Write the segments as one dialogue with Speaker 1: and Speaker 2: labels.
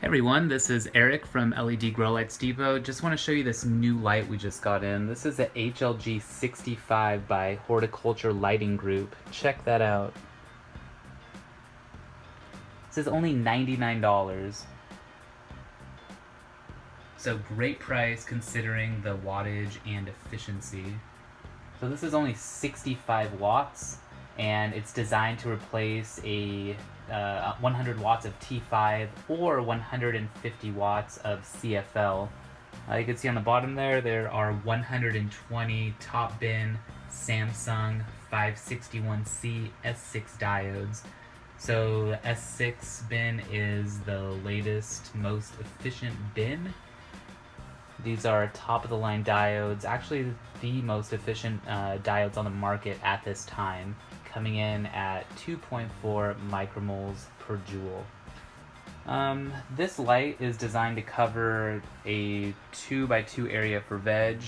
Speaker 1: Hey everyone, this is Eric from LED Grow Lights Depot. Just want to show you this new light we just got in. This is a HLG 65 by Horticulture Lighting Group. Check that out. This is only $99. So great price considering the wattage and efficiency. So this is only 65 watts and it's designed to replace a uh, 100 watts of T5 or 150 watts of CFL. Uh, you can see on the bottom there, there are 120 top bin Samsung 561C S6 diodes. So the S6 bin is the latest, most efficient bin. These are top of the line diodes, actually the most efficient uh, diodes on the market at this time coming in at 2.4 micromoles per joule. Um, this light is designed to cover a 2 by 2 area for veg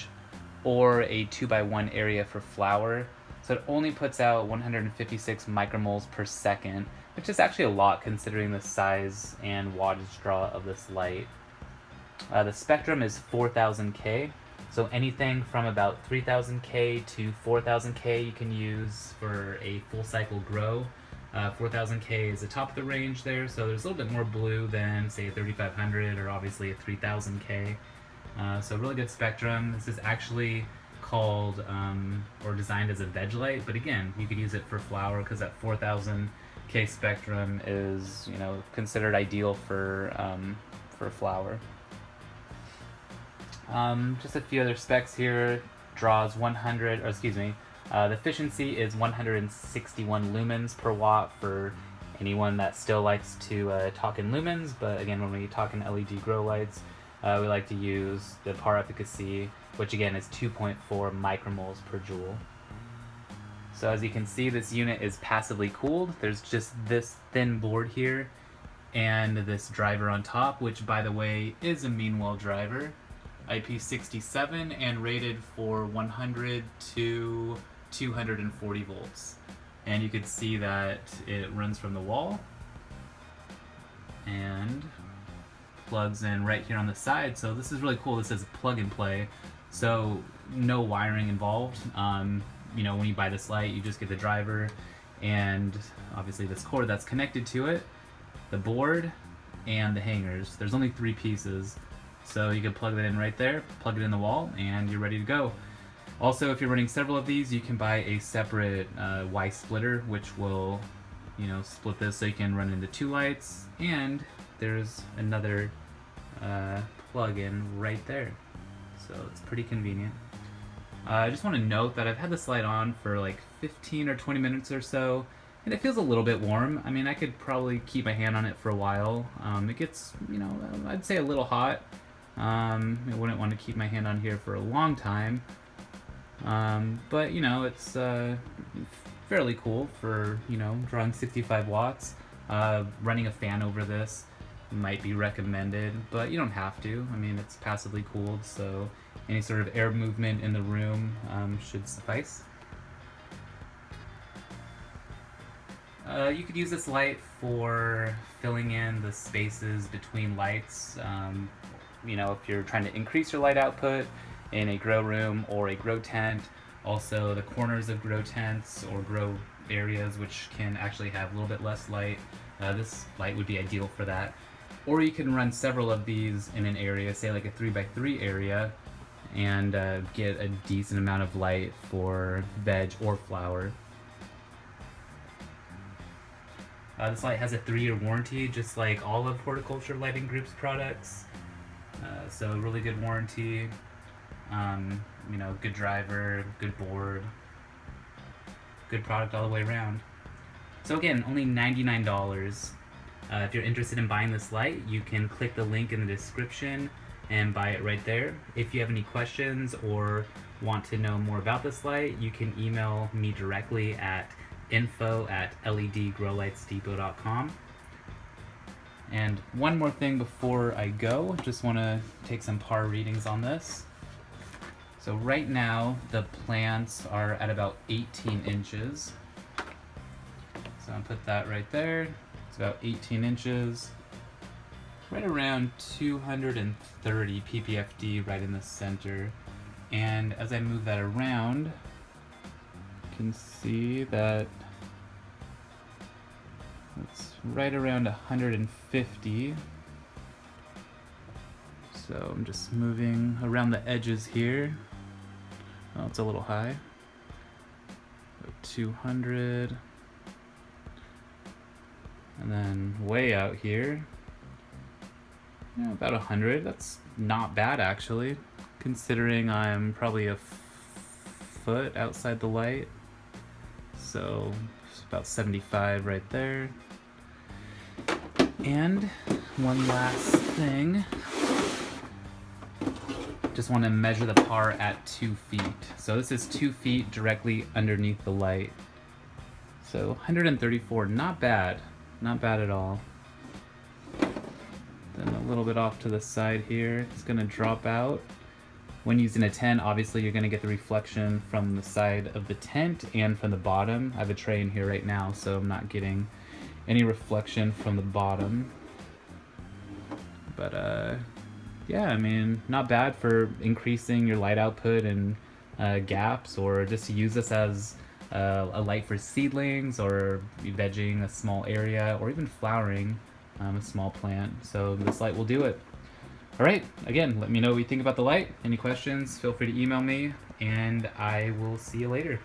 Speaker 1: or a 2 by 1 area for flower. So it only puts out 156 micromoles per second, which is actually a lot considering the size and wattage draw of this light. Uh, the spectrum is 4000K, so anything from about 3000K to 4000K you can use for a full cycle grow. Uh, 4000K is the top of the range there, so there's a little bit more blue than say a 3500 or obviously a 3000K. Uh, so really good spectrum. This is actually called um, or designed as a veg light, but again, you could use it for flower because that 4000K spectrum is you know considered ideal for um, for flower. Um, just a few other specs here. Draws 100, or excuse me, uh, the efficiency is 161 lumens per watt for anyone that still likes to uh, talk in lumens, but again, when we talk in LED grow lights, uh, we like to use the power efficacy, which again is 2.4 micromoles per joule. So as you can see, this unit is passively cooled. There's just this thin board here and this driver on top, which by the way is a Meanwell driver. IP67 and rated for 100 to 240 volts. And you can see that it runs from the wall and plugs in right here on the side. So this is really cool. This is plug and play. So no wiring involved. Um, you know, when you buy this light, you just get the driver and obviously this cord that's connected to it, the board, and the hangers. There's only three pieces. So you can plug that in right there, plug it in the wall, and you're ready to go. Also, if you're running several of these, you can buy a separate uh, Y splitter, which will, you know, split this so you can run into two lights. And there's another uh, plug-in right there. So it's pretty convenient. Uh, I just want to note that I've had this light on for like 15 or 20 minutes or so, and it feels a little bit warm. I mean, I could probably keep my hand on it for a while. Um, it gets, you know, I'd say a little hot. Um, I wouldn't want to keep my hand on here for a long time. Um, but, you know, it's uh, fairly cool for, you know, drawing 65 watts. Uh, running a fan over this might be recommended, but you don't have to. I mean, it's passively cooled, so any sort of air movement in the room um, should suffice. Uh, you could use this light for filling in the spaces between lights. Um, you know, if you're trying to increase your light output in a grow room or a grow tent, also the corners of grow tents or grow areas which can actually have a little bit less light. Uh, this light would be ideal for that. Or you can run several of these in an area, say like a 3x3 area, and uh, get a decent amount of light for veg or flower. Uh, this light has a three-year warranty, just like all of Horticulture Lighting Group's products. Uh, so really good warranty, um, you know, good driver, good board, good product all the way around. So again, only $99. Uh, if you're interested in buying this light, you can click the link in the description and buy it right there. If you have any questions or want to know more about this light, you can email me directly at info at ledgrowlightsdepot.com. And one more thing before I go, just want to take some par readings on this. So right now, the plants are at about 18 inches. So I'll put that right there. It's about 18 inches. right around 230 ppfd right in the center. And as I move that around, you can see that it's right around 150. So I'm just moving around the edges here. Oh, it's a little high. 200. And then way out here, yeah, about 100. That's not bad actually, considering I'm probably a foot outside the light. So it's about 75 right there. And one last thing. Just want to measure the par at two feet. So this is two feet directly underneath the light. So 134, not bad. Not bad at all. Then a little bit off to the side here. It's gonna drop out. When using a tent, obviously you're gonna get the reflection from the side of the tent and from the bottom. I have a tray in here right now, so I'm not getting any reflection from the bottom. But uh, yeah, I mean, not bad for increasing your light output and uh, gaps or just to use this as uh, a light for seedlings or vegging a small area or even flowering um, a small plant. So this light will do it. All right, again, let me know what you think about the light. Any questions, feel free to email me, and I will see you later.